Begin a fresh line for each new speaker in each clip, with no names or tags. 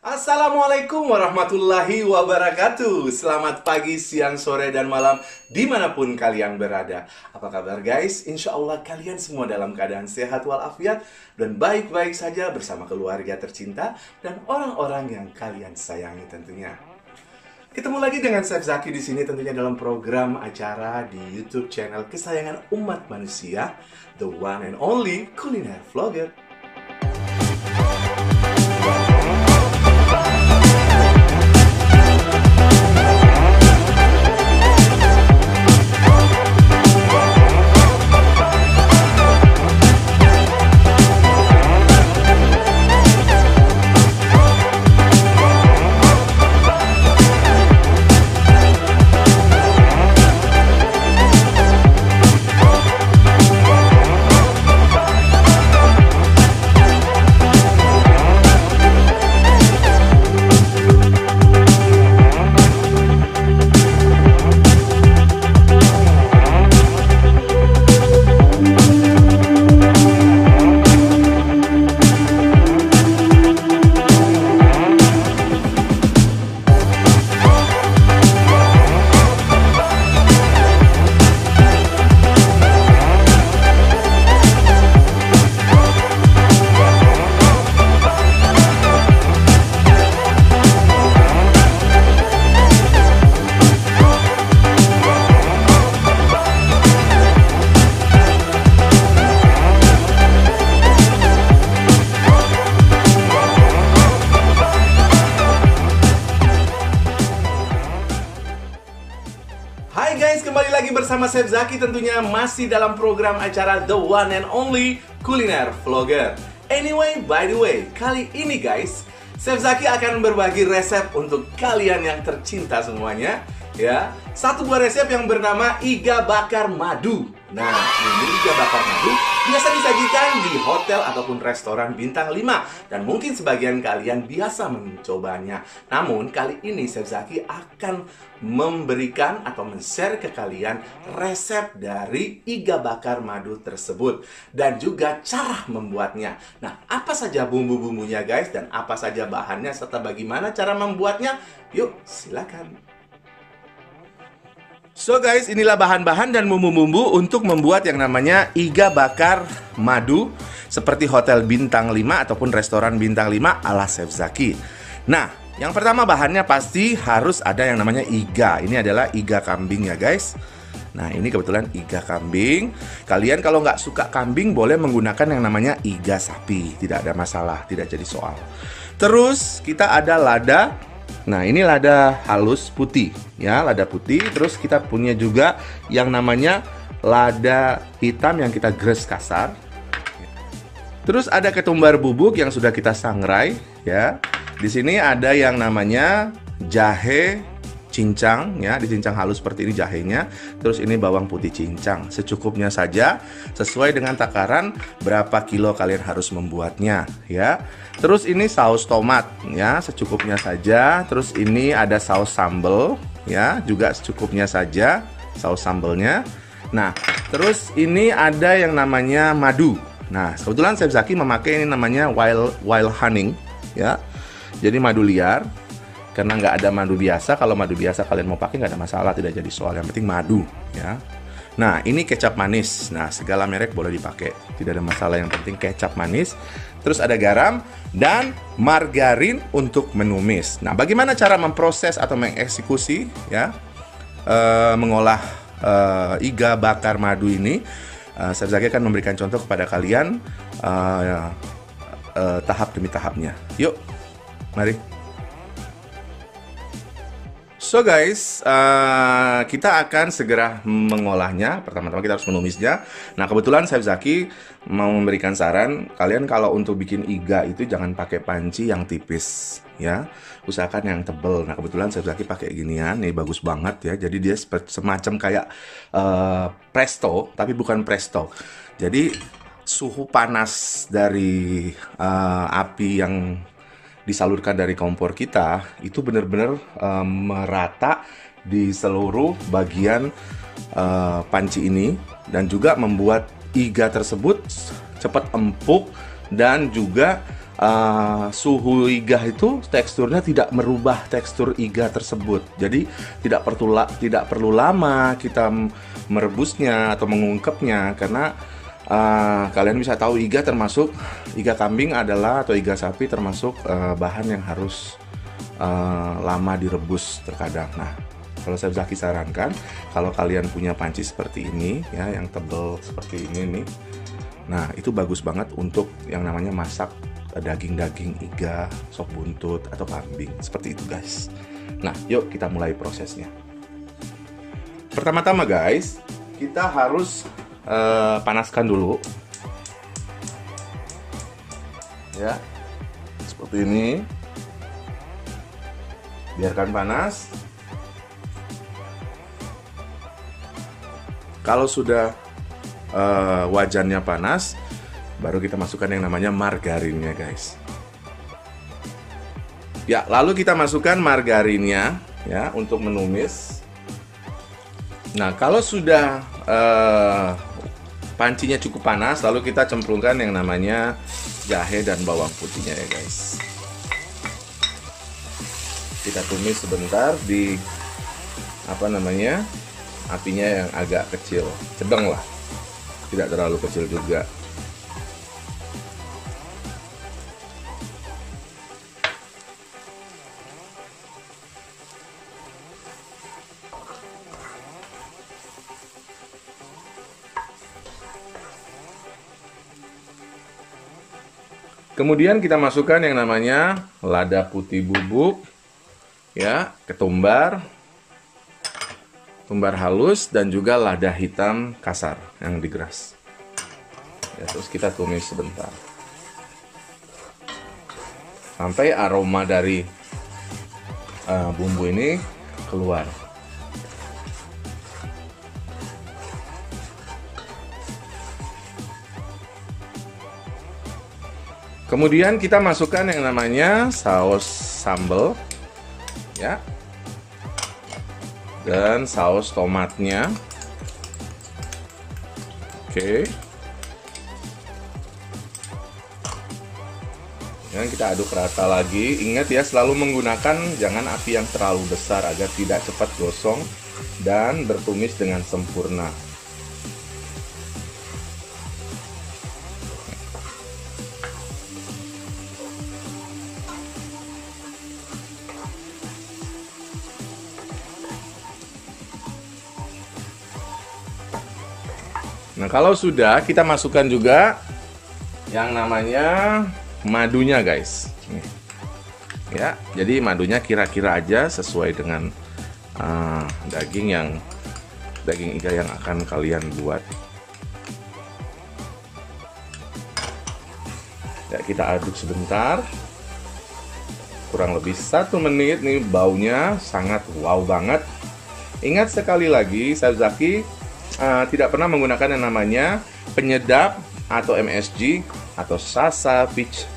Assalamualaikum warahmatullahi wabarakatuh. Selamat pagi, siang, sore, dan malam Di mana pun kalian berada. Apa kabar guys? Insya Allah kalian semua dalam keadaan sehat walafiat Dan baik-baik saja bersama keluarga tercinta Dan orang-orang yang kalian sayangi tentunya. Ketemu lagi dengan Chef Zaki di sini tentunya dalam program acara di YouTube channel kesayangan umat manusia The One and Only Kuliner Vlogger Hai guys, kembali lagi bersama Chef Zaki tentunya masih dalam program acara The One and Only Kuliner Vlogger. Anyway, by the way, kali ini guys, Chef Zaki akan berbagi resep untuk kalian yang tercinta semuanya, ya. Satu buah resep yang bernama iga bakar madu. Nah, iga bakar madu biasa disajikan di hotel ataupun restoran bintang 5 dan mungkin sebagian kalian biasa mencobanya. Namun kali ini Chef Zaki akan memberikan atau men-share ke kalian resep dari iga bakar madu tersebut dan juga cara membuatnya. Nah, apa saja bumbu-bumbunya guys dan apa saja bahannya serta bagaimana cara membuatnya? Yuk, silakan. So guys, inilah bahan-bahan dan bumbu-bumbu untuk membuat yang namanya iga bakar madu seperti hotel bintang 5 ataupun restoran bintang 5 ala Chef Zaki. Nah, yang pertama bahannya pasti harus ada yang namanya iga. Ini adalah iga kambing ya guys. Nah ini kebetulan iga kambing. Kalian kalau nggak suka kambing boleh menggunakan yang namanya iga sapi. Tidak ada masalah, tidak jadi soal. Terus kita ada lada Nah, ini lada halus putih ya, lada putih. Terus kita punya juga yang namanya lada hitam yang kita gres kasar. Terus ada ketumbar bubuk yang sudah kita sangrai ya. Di sini ada yang namanya jahe cincang ya, dicincang halus seperti ini jahenya. Terus ini bawang putih cincang. Secukupnya saja sesuai dengan takaran berapa kilo kalian harus membuatnya ya. Terus ini saus tomat ya, secukupnya saja. Terus ini ada saus sambal ya, juga secukupnya saja saus sambalnya. Nah, terus ini ada yang namanya madu. Nah, kebetulan Chef Zaki memakai ini namanya wild wild honey ya. Jadi madu liar karena nggak ada madu biasa. Kalau madu biasa kalian mau pakai nggak ada masalah, tidak jadi soal. Yang penting madu ya. Nah, ini kecap manis. Nah, segala merek boleh dipakai. Tidak ada masalah, yang penting kecap manis. Terus ada garam dan margarin untuk menumis. Nah, bagaimana cara memproses atau mengeksekusi ya e, mengolah e, iga bakar madu ini? E, Chef Zaki akan memberikan contoh kepada kalian e, e, tahap demi tahapnya. Yuk, mari. So guys, uh, kita akan segera mengolahnya. Pertama-tama kita harus menumisnya. Nah kebetulan Chef Zaki mau memberikan saran, kalian kalau untuk bikin iga itu jangan pakai panci yang tipis, ya. Usahakan yang tebel. Nah kebetulan Chef Zaki pakai ginian, nih bagus banget ya. Jadi dia semacam kayak uh, presto, tapi bukan presto. Jadi suhu panas dari uh, api yang disalurkan dari kompor kita itu benar-benar uh, merata di seluruh bagian uh, panci ini dan juga membuat iga tersebut cepat empuk dan juga uh, suhu iga itu teksturnya tidak merubah tekstur iga tersebut. Jadi tidak perlu tidak perlu lama kita merebusnya atau mengungkepnya karena uh, kalian bisa tahu iga termasuk iga kambing adalah atau iga sapi termasuk uh, bahan yang harus uh, lama direbus terkadang. Nah, kalau saya Zaki sarankan kalau kalian punya panci seperti ini ya yang tebel seperti ini nih. Nah, itu bagus banget untuk yang namanya masak daging-daging iga, sop buntut, atau kambing. Seperti itu guys. Nah, yuk kita mulai prosesnya. Pertama-tama guys, kita harus uh, panaskan dulu. Ya, seperti ini. Biarkan panas. Kalau sudah uh, wajannya panas, baru kita masukkan yang namanya margarinnya guys ya lalu kita masukkan margarinnya ya untuk menumis nah kalau sudah uh, pancinya cukup panas lalu kita cemplungkan yang namanya jahe dan bawang putihnya ya guys. Kita tumis sebentar di apa namanya apinya yang agak kecil. Sedang lah. Tidak terlalu kecil juga Kemudian kita masukkan yang namanya lada putih bubuk, ya, ketumbar, tumbar halus dan juga lada hitam kasar yang digeras. Ya, terus kita tumis sebentar. Sampai aroma dari uh, bumbu ini keluar. Kemudian kita masukkan yang namanya saus sambal ya. Dan saus tomatnya. Oke. Dan kita aduk rata lagi. Ingat ya selalu menggunakan jangan api yang terlalu besar agar tidak cepat gosong dan bertumis dengan sempurna. Nah, kalau sudah kita masukkan juga yang namanya madunya, guys. Ya, jadi madunya kira-kira aja sesuai dengan uh, daging yang daging iga yang akan kalian buat. Ya, kita aduk sebentar. Kurang lebih satu menit nih baunya sangat wow banget. Ingat sekali lagi, saya Zaki uh, tidak pernah menggunakan yang namanya penyedap atau MSG atau sasa,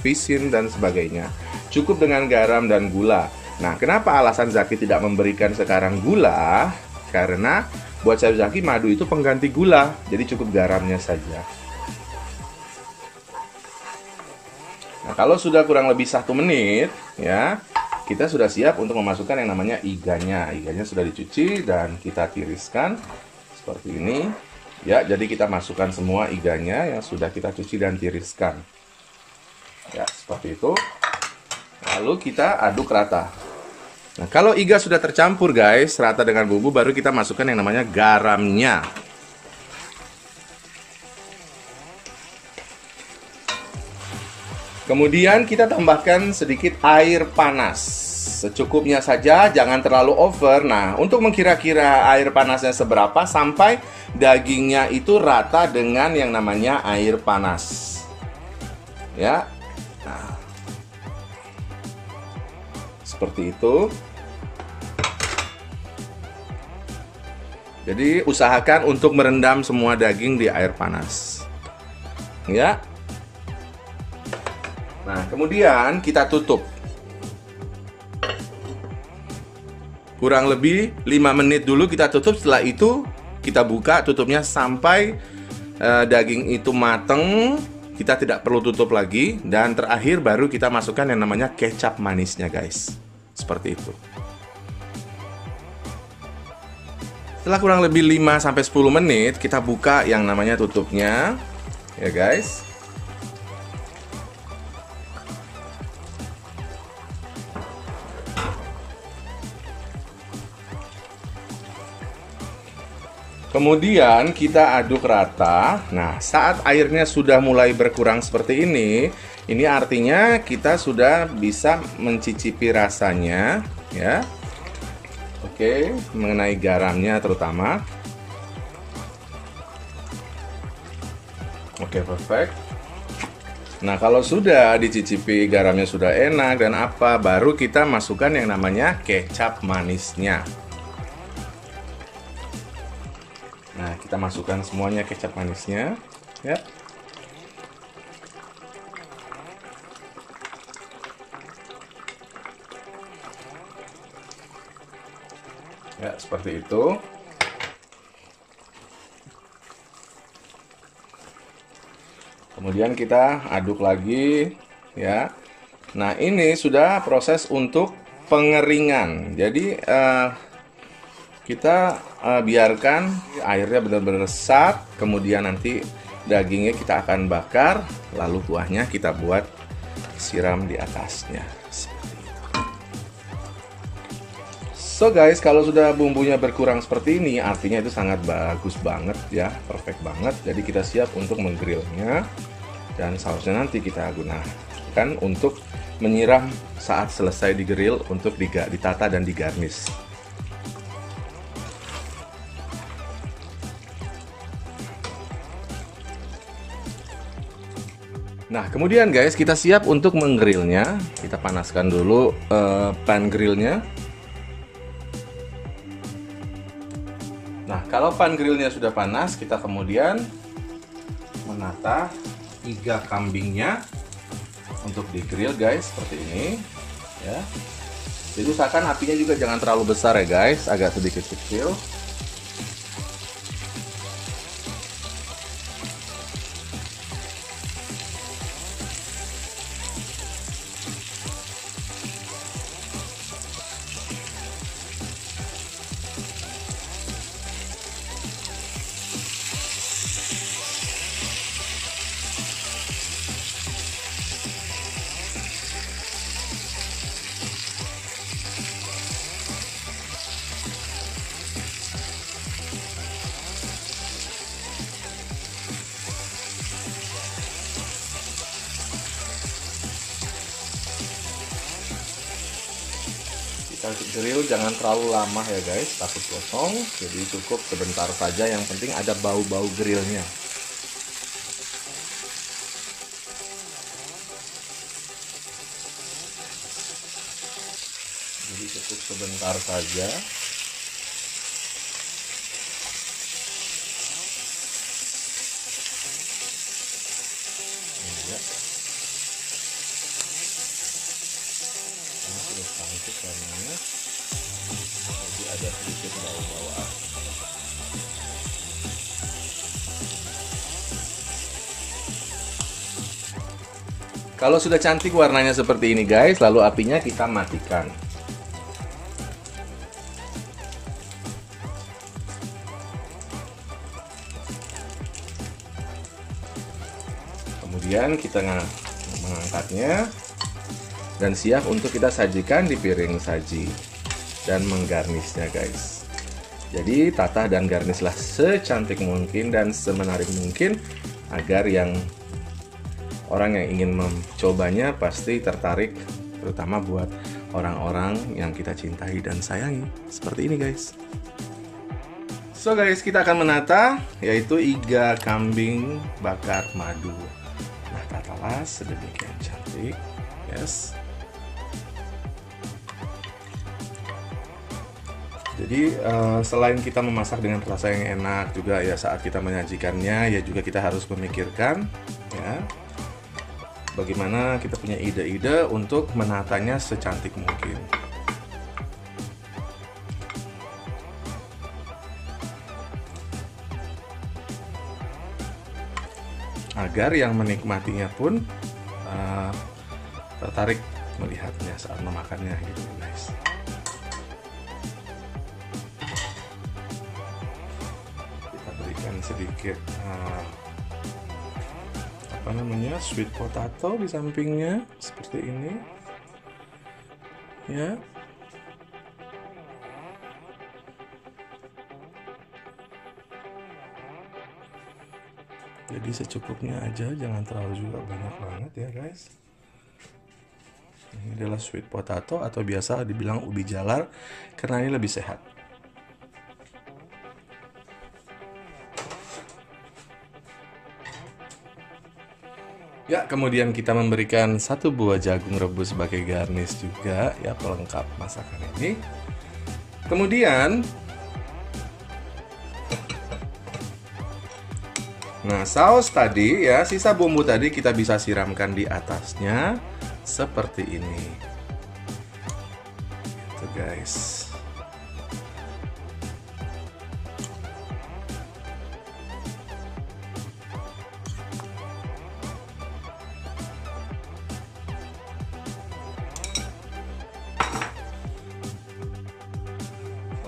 visin dan sebagainya. Cukup dengan garam dan gula. Nah, kenapa alasan Zaki tidak memberikan sekarang gula? Karena buat saya Zaki madu itu pengganti gula, jadi cukup garamnya saja. Nah, kalau sudah kurang lebih satu menit, ya, kita sudah siap untuk memasukkan yang namanya iganya. Iganya sudah dicuci dan kita tiriskan seperti ini. Ya jadi kita masukkan semua iganya yang sudah kita cuci dan tiriskan. Ya seperti itu. Lalu kita aduk rata. Nah kalau iga sudah tercampur guys rata dengan bumbu baru kita masukkan yang namanya garamnya. Kemudian kita tambahkan sedikit air panas secukupnya saja, jangan terlalu over. Nah, untuk mengkira-kira air panasnya seberapa sampai dagingnya itu rata dengan yang namanya air panas. Ya. Nah. Seperti itu. Jadi usahakan untuk merendam semua daging di air panas. Ya. Nah, kemudian kita tutup. Kurang lebih 5 menit dulu kita tutup setelah itu kita buka tutupnya sampai uh, daging itu mateng kita tidak perlu tutup lagi dan terakhir baru kita masukkan yang namanya kecap manisnya guys. Seperti itu. Setelah kurang lebih 5 sampai 10 menit kita buka yang namanya tutupnya ya guys. Kemudian kita aduk rata. Nah, saat airnya sudah mulai berkurang seperti ini, ini artinya kita sudah bisa mencicipi rasanya, ya. Oke, mengenai garamnya terutama. Oke, perfect. Nah, kalau sudah dicicipi garamnya sudah enak dan apa, baru kita masukkan yang namanya kecap manisnya. Kita masukkan semuanya kecap manisnya, ya. Ya, seperti itu. Kemudian kita aduk lagi, ya. Nah, ini sudah proses untuk pengeringan. Jadi, uh, kita uh, biarkan airnya benar-benar resap kemudian nanti dagingnya kita akan bakar lalu kuahnya kita buat siram di atasnya So guys, kalau sudah bumbunya berkurang seperti ini, artinya itu sangat bagus banget ya, perfect banget. Jadi kita siap untuk menggrillnya dan sausnya nanti kita gunakan untuk menyiram saat selesai digrill untuk ditata dan digarnish. Nah, kemudian guys, kita siap untuk menggrillnya. Kita panaskan dulu uh, pan grillnya. Nah, kalau pan grillnya sudah panas, kita kemudian menata iga kambingnya untuk digrill guys seperti ini ya. Jadi usahakan apinya juga jangan terlalu besar ya guys, agak sedikit kecil. Grill jangan terlalu lama ya guys. Takut gosong jadi cukup sebentar saja. Yang penting ada bau-bau grillnya. Jadi cukup sebentar saja Kalau sudah cantik warnanya seperti ini guys, lalu apinya kita matikan. Kemudian kita mengangkatnya dan siap untuk kita sajikan di piring saji dan menggarnisnya guys jadi tata dan garnislah secantik mungkin dan semenarik mungkin agar yang orang yang ingin mencobanya pasti tertarik terutama buat orang-orang yang kita cintai dan sayangi. Seperti ini guys. So guys kita akan menata yaitu iga kambing bakar madu. Nah tatalah sedemikian cantik. Yes. Jadi uh, selain kita memasak dengan rasa yang enak juga ya saat kita menyajikannya ya juga kita harus memikirkan ya bagaimana kita punya ide-ide untuk menatanya secantik mungkin. Agar yang menikmatinya pun uh, tertarik melihatnya saat memakannya gitu guys kita berikan sedikit uh, apa namanya? Sweet potato di sampingnya. Seperti ini. Ya. Jadi secukupnya aja jangan terlalu juga banyak banget ya guys. Ini adalah sweet potato atau biasa dibilang ubi jalar karena ini lebih sehat. Ya, kemudian kita memberikan satu buah jagung rebus sebagai garnish juga. Ya pelengkap masakan ini. Kemudian Nah, saus tadi ya, sisa bumbu tadi kita bisa siramkan di atasnya seperti ini. Itu guys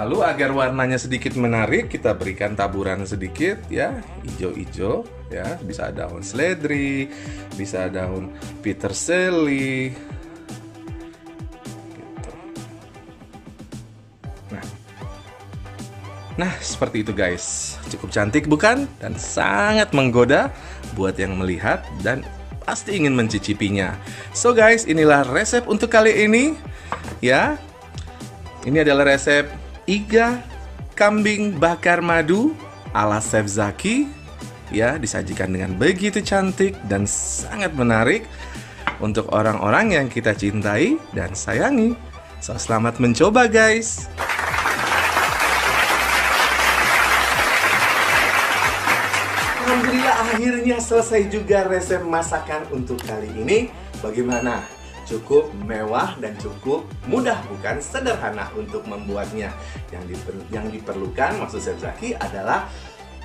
Lalu agar warnanya sedikit menarik, kita berikan taburan sedikit ya, hijau-hijau ya, bisa daun seledri, bisa daun peterselly. Gitu. Nah. Nah, seperti itu guys. Cukup cantik bukan? Dan sangat menggoda buat yang melihat dan pasti ingin mencicipinya. So guys, inilah resep untuk kali ini. Ya. Ini adalah resep iga kambing bakar madu ala Chef Zaki ya disajikan dengan begitu cantik dan sangat menarik untuk orang-orang yang kita cintai dan sayangi. So selamat mencoba guys. Alhamdulillah akhirnya selesai juga resep masakan untuk kali ini. Bagaimana? Cukup mewah dan cukup mudah bukan sederhana untuk membuatnya. Yang diper, yang diperlukan maksud saya Zaki adalah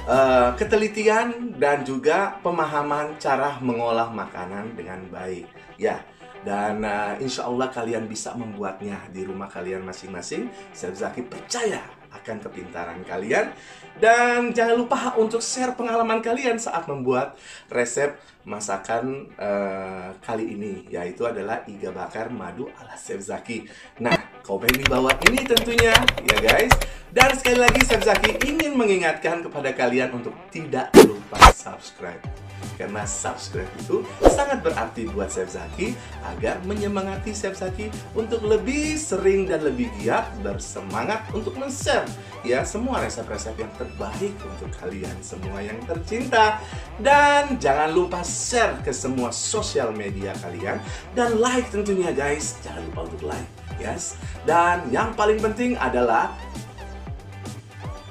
uh, ketelitian dan juga pemahaman cara mengolah makanan dengan baik. Ya, dan uh, insya Allah kalian bisa membuatnya di rumah kalian masing-masing. Saya Zaki percaya akan kepintaran kalian dan jangan lupa untuk share pengalaman kalian saat membuat resep masakan uh, kali ini yaitu adalah iga bakar madu ala Chef Zaki. Nah, komen di bawah ini tentunya ya guys. Dan sekali lagi Chef Zaki ingin mengingatkan kepada kalian untuk tidak lupa subscribe. Karena subscribe itu sangat berarti buat Chef Zaki agar menyemangati Chef Zaki untuk lebih sering dan lebih giat bersemangat untuk men-share ya semua resep-resep yang terbaik untuk kalian semua yang tercinta. Dan jangan lupa share ke semua sosial media kalian dan like tentunya guys. Jangan lupa untuk like. Yes. Dan yang paling penting adalah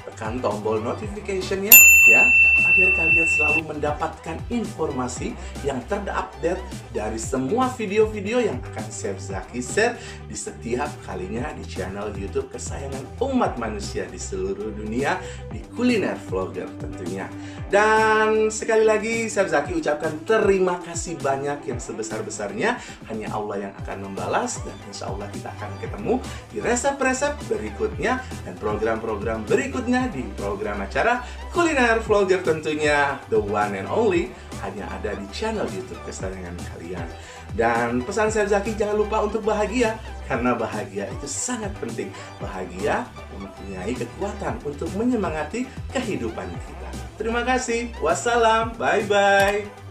tekan tombol notification-nya ya agar kalian selalu mendapatkan informasi yang terupdate dari semua video-video yang akan Chef Zaki share di setiap kalinya di channel YouTube kesayangan umat manusia di seluruh dunia di kuliner vlogger tentunya. Dan sekali lagi Chef Zaki ucapkan terima kasih banyak yang sebesar-besarnya hanya Allah yang akan membalas dan insya Allah kita akan ketemu di resep-resep berikutnya dan program-program berikutnya di program acara kuliner vlogger tentu tentunya the one and only hanya ada di channel YouTube kesayangan kalian. Dan pesan saya Zaki jangan lupa untuk bahagia karena bahagia itu sangat penting. Bahagia mempunyai kekuatan untuk menyemangati kehidupan kita. Terima kasih. Wassalam. Bye bye.